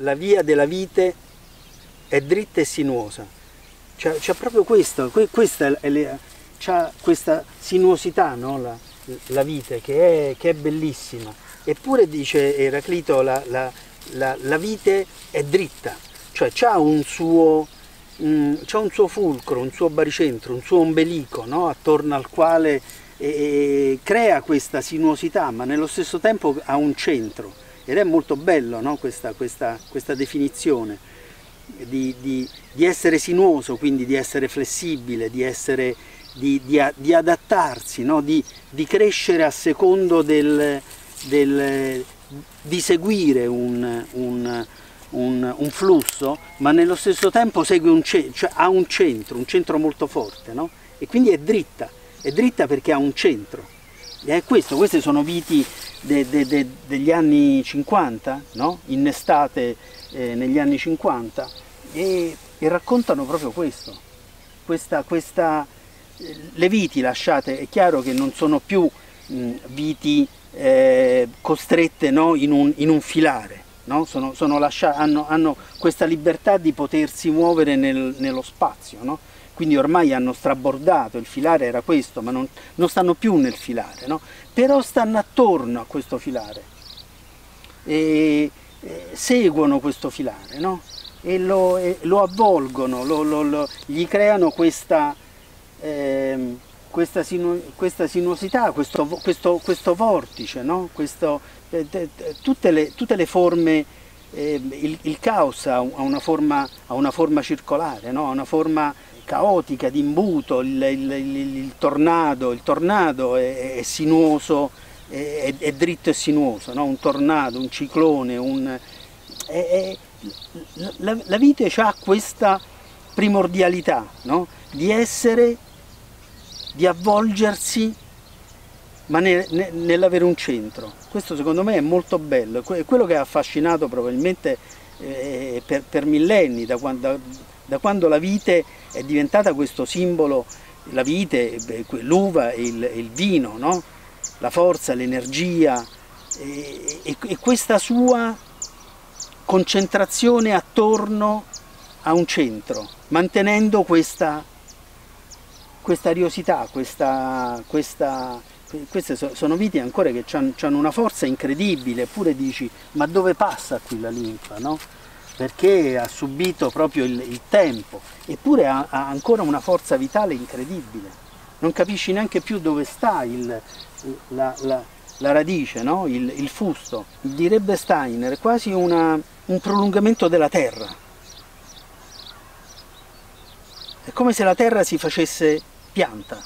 la via della vite è dritta e sinuosa. C'è, proprio questo, questa, c'ha questa sinuosità, no? la, la, vite, che è, che è, bellissima. Eppure dice Eraclito, la, la, la vite è dritta, cioè c'ha un suo, mm, un suo fulcro, un suo baricentro, un suo ombelico no? attorno al quale e crea questa sinuosità, ma nello stesso tempo ha un centro ed è molto bello no? questa, questa, questa, definizione di, di, di, essere sinuoso, quindi di essere flessibile, di, essere, di, adattarsi, no? di, crescere a secondo del, del, di seguire un, un, un, un, flusso, ma nello stesso tempo un, cioè ha un centro, un centro molto forte, no? e quindi è dritta è dritta perché ha un centro. E questo, queste sono viti de, de, de, degli anni 50, no? innestate eh, negli anni 50, e, e, raccontano proprio questo. Questa, questa, eh, le viti lasciate, è chiaro che non sono più mh, viti eh, costrette no? in, un, in, un, filare, no? sono, sono lasciate, hanno, hanno, questa libertà di potersi muovere nel, nello spazio quindi ormai hanno strabordato, il filare era questo, ma non, non stanno più nel filare, no? però stanno attorno a questo filare e, e seguono questo filare no? e, lo, e, lo, avvolgono, lo, lo, gli creano questa, eh, questa, sinu, questa, sinuosità, questo, questo, questo vortice, no? questo, eh, tutte, le, tutte, le, forme, eh, il, il, caos ha una forma, ha una forma circolare, ha una forma caotica, di imbuto, il, il, il, il tornado, il tornado è, è sinuoso, è, è, dritto e sinuoso, no? un tornado, un ciclone, un, è, la, la, vite ha questa primordialità no? di essere, di avvolgersi ma ne, ne, nell'avere un centro. Questo secondo me è molto bello, è quello che ha affascinato probabilmente eh, per, per, millenni, da quando, da quando la vite è diventata questo simbolo, la vite, l'uva e il, il, vino, no? la forza, l'energia e, e, e questa sua concentrazione attorno a un centro, mantenendo questa, questa ariosità, questa, questa, queste sono viti ancora che hanno una forza incredibile, eppure dici ma dove passa qui la linfa? No? Perché ha subito proprio il, il tempo, eppure ha, ha, ancora una forza vitale incredibile. Non capisci neanche più dove sta il, la, la, la, radice, no? il, il, fusto. Direbbe Steiner, quasi una, un prolungamento della terra. È come se la terra si facesse pianta.